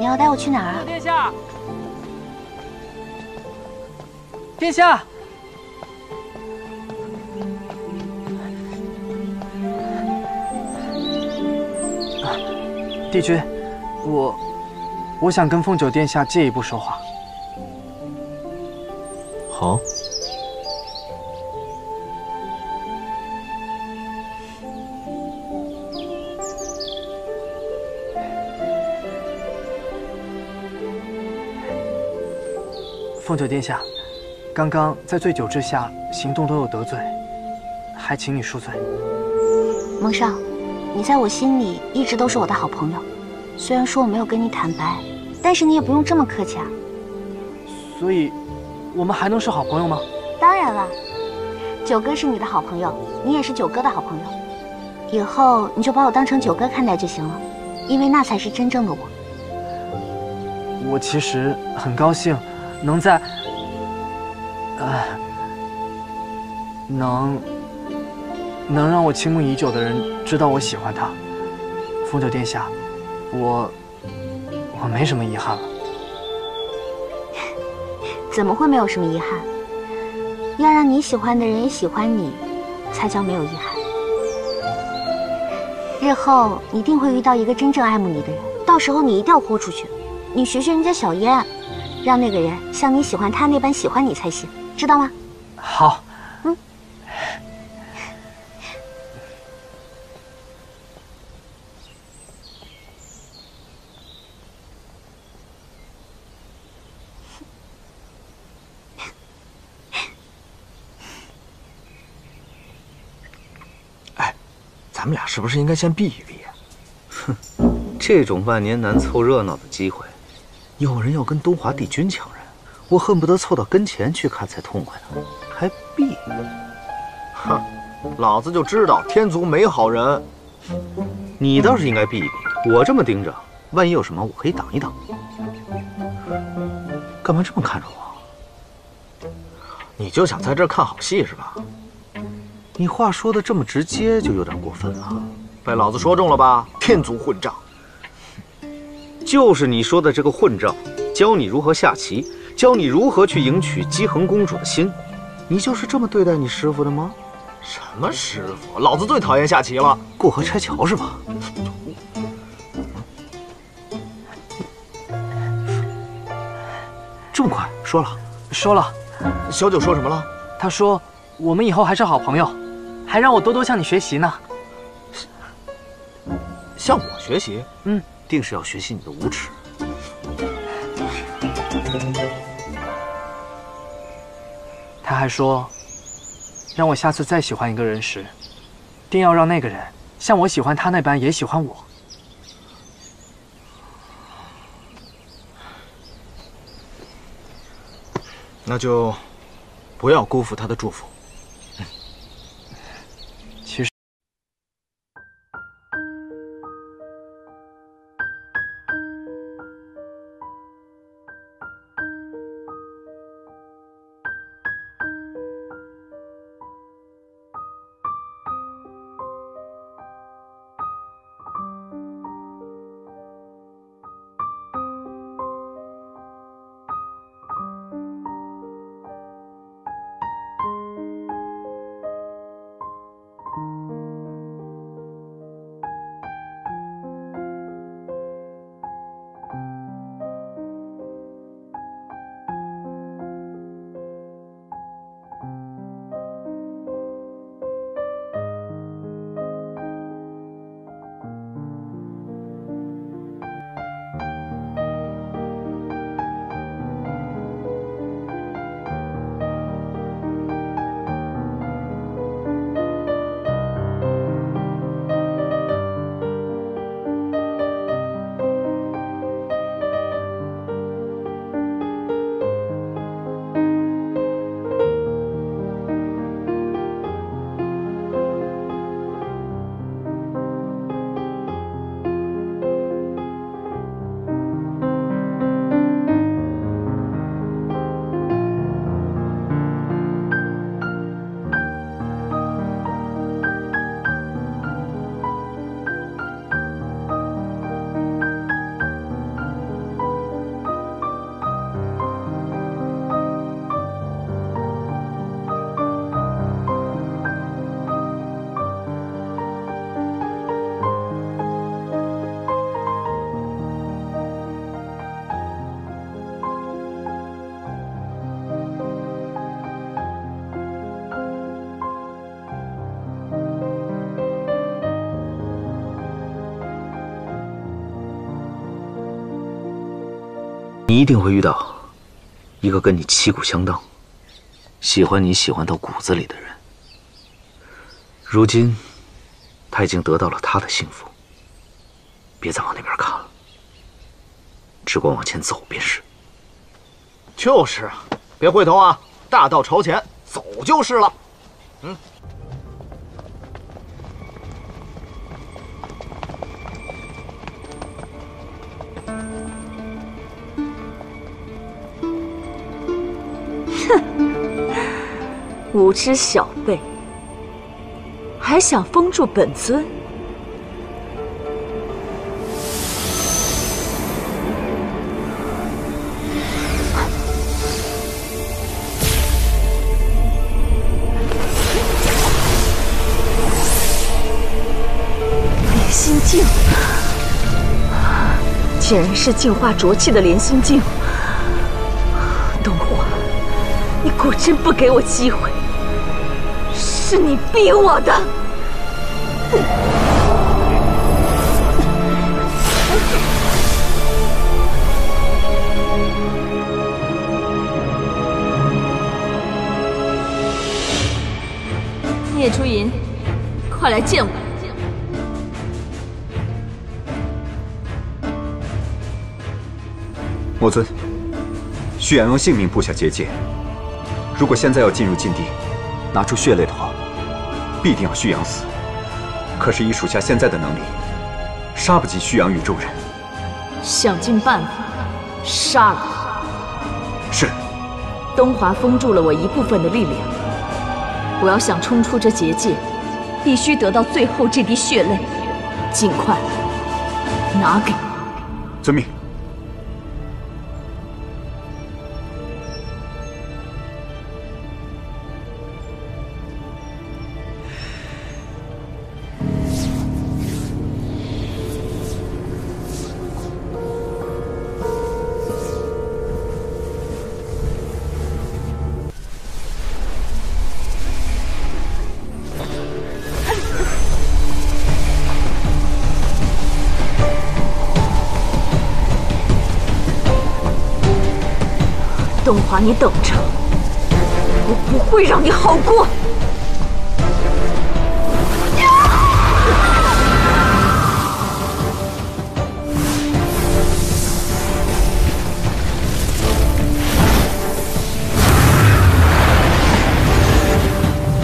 你要带我去哪儿啊？殿下，殿下，帝君，我我想跟凤九殿下借一步说话。好。凤九殿下，刚刚在醉酒之下行动都有得罪，还请你恕罪。蒙少，你在我心里一直都是我的好朋友，虽然说我没有跟你坦白，但是你也不用这么客气啊。所以，我们还能是好朋友吗？当然了，九哥是你的好朋友，你也是九哥的好朋友，以后你就把我当成九哥看待就行了，因为那才是真正的我。我其实很高兴。能在，呃，能能让我倾慕已久的人知道我喜欢他，凤九殿下，我我没什么遗憾了。怎么会没有什么遗憾？要让你喜欢的人也喜欢你，才叫没有遗憾。日后你一定会遇到一个真正爱慕你的人，到时候你一定要豁出去，你学学人家小燕。让那个人像你喜欢他那般喜欢你才行，知道吗？好。嗯。哎，咱们俩是不是应该先避一避呀？哼，这种万年难凑热闹的机会。有人要跟东华帝君抢人，我恨不得凑到跟前去看才痛快呢，还避？哼，老子就知道天族没好人。你倒是应该避一避，我这么盯着，万一有什么，我可以挡一挡。干嘛这么看着我？你就想在这看好戏是吧？你话说的这么直接，就有点过分了。被老子说中了吧？天族混账！就是你说的这个混账，教你如何下棋，教你如何去赢取姬恒公主的心，你就是这么对待你师傅的吗？什么师傅？老子最讨厌下棋了。过河拆桥是吧？这么快说了？说了。小九说什么了？他说我们以后还是好朋友，还让我多多向你学习呢。向我学习？嗯。定是要学习你的无耻。他还说，让我下次再喜欢一个人时，定要让那个人像我喜欢他那般也喜欢我。那就不要辜负他的祝福。你一定会遇到一个跟你旗鼓相当、喜欢你喜欢到骨子里的人。如今，他已经得到了他的幸福。别再往那边看了，只管往前走便是。就是啊，别回头啊，大道朝前，走就是了。嗯。无知小辈，还想封住本尊？莲心镜，竟然是净化浊气的莲心镜。东华，你果真不给我机会，是你逼我的。聂初银，快来见我！莫尊，徐阳用性命布下结界。如果现在要进入禁地，拿出血泪的话，必定要旭阳死。可是以属下现在的能力，杀不及旭阳与众人。想尽办法杀了他。是。东华封住了我一部分的力量，我要想冲出这结界，必须得到最后这滴血泪。尽快拿给我。遵命。东华，你等着，我不会让你好过。